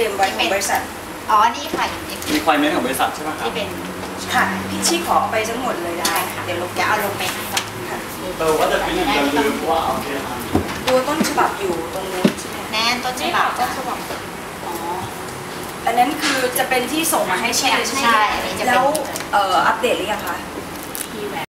รียมไว้ของบริษัท อ๋อ นี่ค่ะมีควายเมนของบริษัทใช่ไหมครับที่เป็นค่ะพี่ชี่ขอไปทั้งหมดเลยได้ค่ะเดี๋ยวลงจะเอาลงไปให้ค่ะเออว่าจะเป็นอย่าลืมว่าโอเคครับตัวต้นฉบับอยู่ตรงนู้นใช่ไหมแน่นต้นฉบับต้นฉบับอ๋ออันนั้นคือจะเป็นที่ส่งมาให้แชร์ใช่ไหมใช่แล้วอัปเดตหรือยังคะ